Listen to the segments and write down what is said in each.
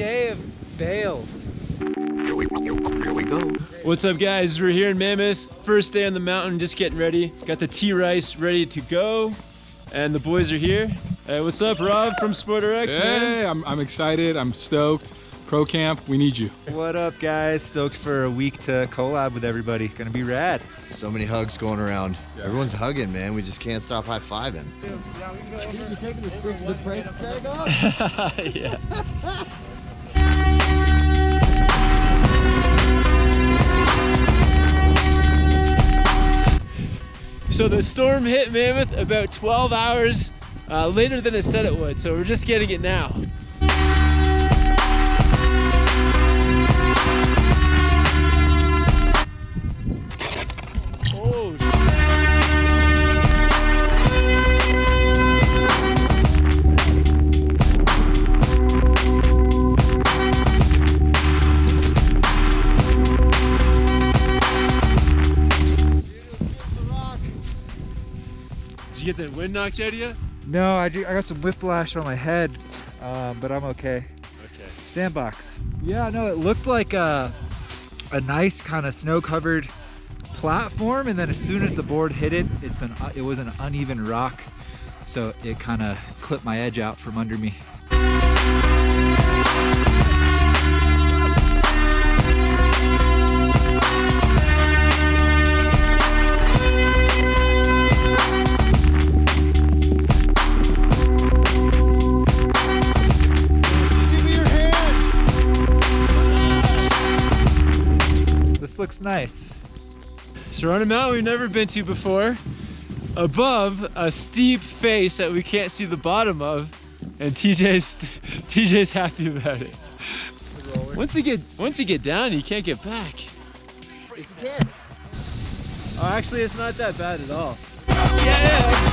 day of bails. Here we, here we go. What's up guys? We're here in Mammoth. First day on the mountain, just getting ready. Got the T Rice ready to go. And the boys are here. Hey, what's up, Rob from SportRx, man? Hey, I'm, I'm excited. I'm stoked. Pro Camp, we need you. What up, guys? Stoked for a week to collab with everybody. Gonna be rad. So many hugs going around. Yeah. Everyone's hugging, man. We just can't stop high fiving. You taking the, the price tag off? yeah. So the storm hit Mammoth about 12 hours uh, later than it said it would. So we're just getting it now. Get that wind knocked out of you? No, I, do, I got some whiplash on my head, um, but I'm okay. Okay. Sandbox. Yeah, no, it looked like a, a nice kind of snow-covered platform, and then as soon as the board hit it, it's an it was an uneven rock, so it kind of clipped my edge out from under me. Nice. So on a mountain we've never been to before, above a steep face that we can't see the bottom of, and TJ's TJ's happy about it. Once you get once you get down, you can't get back. Oh, actually, it's not that bad at all. Yeah.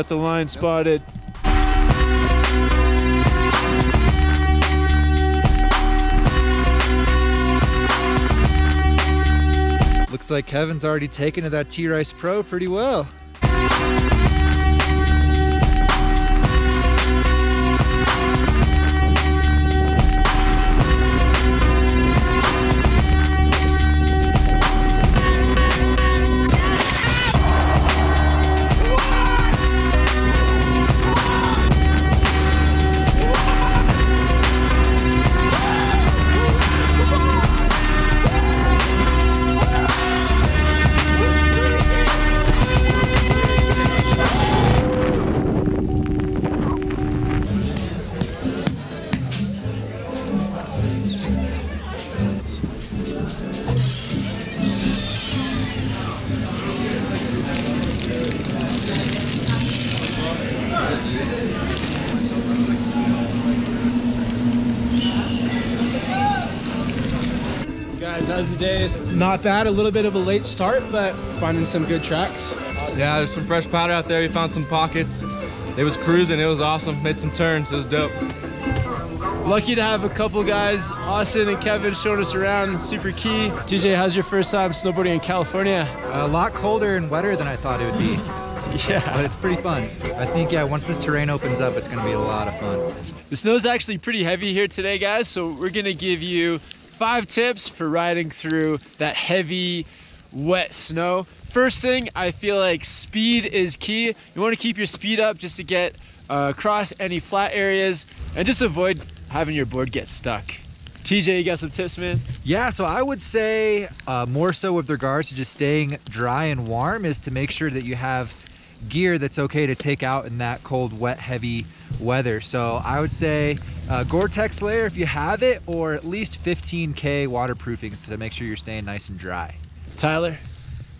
Got the line spotted. Looks like Kevin's already taken to that T-Rice Pro pretty well. How's the day? Not bad, a little bit of a late start, but finding some good tracks. Yeah, there's some fresh powder out there. We found some pockets. It was cruising. It was awesome. Made some turns. It was dope. Lucky to have a couple guys, Austin and Kevin, showing us around. Super key. TJ, how's your first time snowboarding in California? A lot colder and wetter than I thought it would be, Yeah. but it's pretty fun. I think, yeah, once this terrain opens up, it's gonna be a lot of fun. The snow's actually pretty heavy here today, guys. So we're gonna give you five tips for riding through that heavy, wet snow. First thing, I feel like speed is key. You wanna keep your speed up just to get uh, across any flat areas and just avoid having your board get stuck. TJ, you got some tips, man? Yeah, so I would say uh, more so with regards to just staying dry and warm is to make sure that you have gear that's okay to take out in that cold, wet, heavy weather. So I would say uh, Gore-Tex layer if you have it, or at least 15K waterproofing so to make sure you're staying nice and dry. Tyler?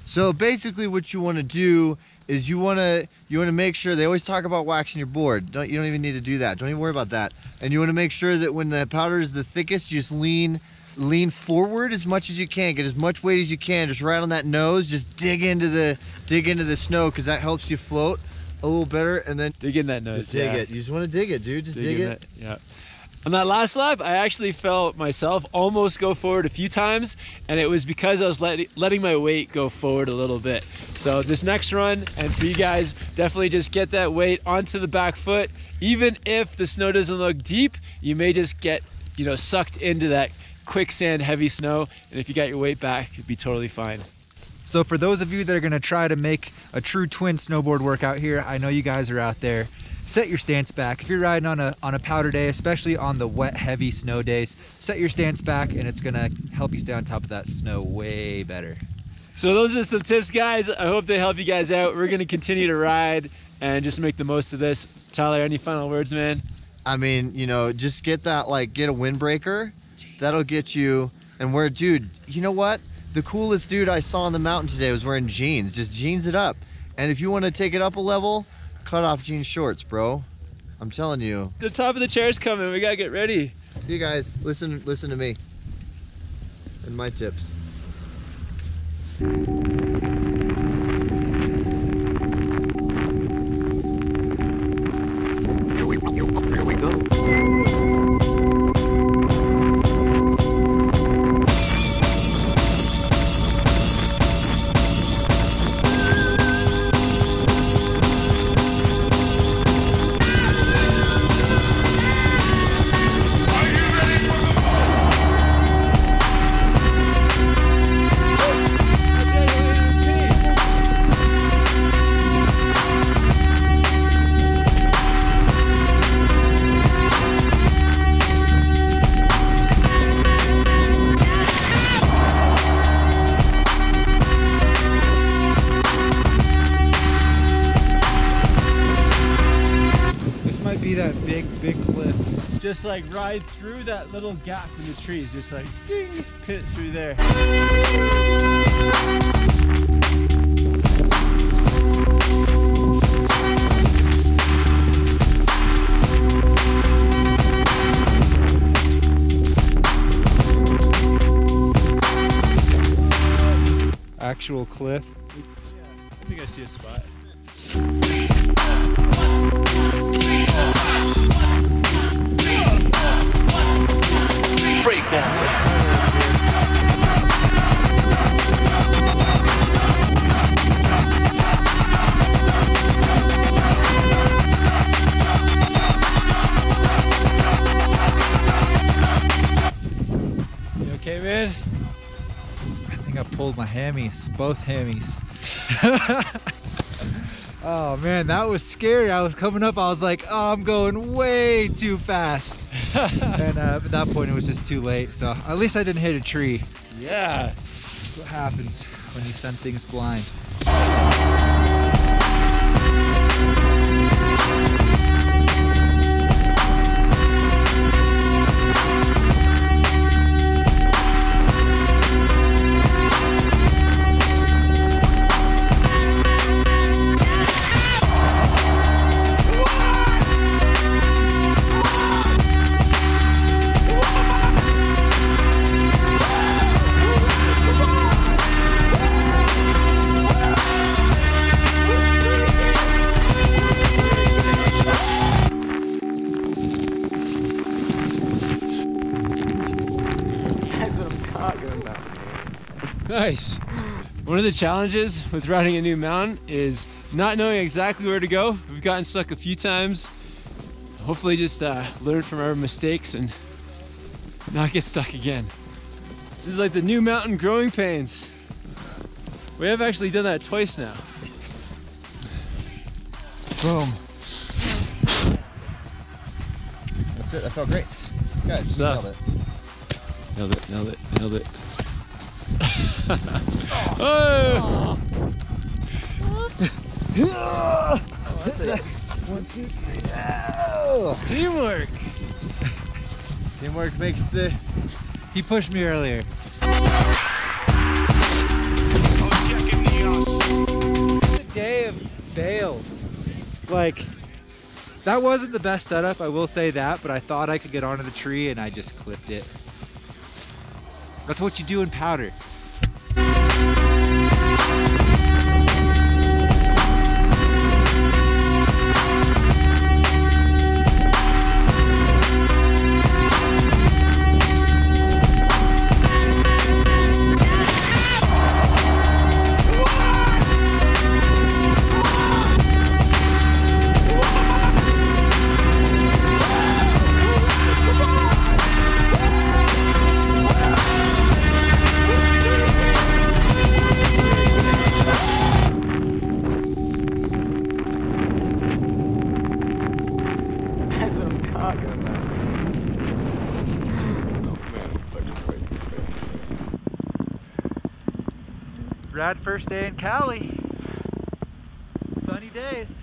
So basically what you want to do is you want to you want to make sure they always talk about waxing your board. Don't you don't even need to do that. Don't even worry about that. And you want to make sure that when the powder is the thickest, you just lean lean forward as much as you can. Get as much weight as you can. Just right on that nose. Just dig into the dig into the snow because that helps you float a little better. And then Dig in that nose. just dig yeah. it. You just want to dig it, dude. Just dig, in it. that- yeah. On that last lap, I actually felt myself almost go forward a few times, and it was because I was letting letting my weight go forward a little bit. So this next run, and for you guys, definitely just get that weight onto the back foot. Even if the snow doesn't look deep, you may just get you know sucked into that quicksand heavy snow, and if you got your weight back, it'd be totally fine. So for those of you that are gonna try to make a true twin snowboard workout here, I know you guys are out there. Set your stance back. If you're riding on a on a powder day, especially on the wet, heavy snow days, set your stance back and it's gonna help you stay on top of that snow way better. So those are some tips, guys. I hope they help you guys out. We're gonna continue to ride and just make the most of this. Tyler, any final words, man? I mean, you know, just get that like get a windbreaker. That'll get you. And wear, dude. You know what? The coolest dude I saw on the mountain today was wearing jeans. Just jeans it up. And if you want to take it up a level, cut off jean shorts, bro. I'm telling you. The top of the chair's coming. We gotta get ready. See you guys. Listen, listen to me. And my tips. Just like ride through that little gap in the trees. Just like ding, pit through there. Actual cliff. I think I see a spot. Okay, man? I think I pulled my hammies, both hammies. oh man, that was scary. I was coming up, I was like, oh, I'm going way too fast. and uh, at that point, it was just too late. So at least I didn't hit a tree. Yeah. That's what happens when you send things blind. Nice. One of the challenges with riding a new mountain is not knowing exactly where to go. We've gotten stuck a few times. Hopefully just uh, learn from our mistakes and not get stuck again. This is like the new mountain growing pains. We have actually done that twice now. Boom. That's it. That felt great. Guys, nailed it. Nailed it, nailed it, nailed it. Oh! Teamwork! Teamwork makes the. He pushed me earlier. The day of bails. Like, that wasn't the best setup, I will say that, but I thought I could get onto the tree and I just clipped it. That's what you do in powder. Rad first day in Cali. Sunny days.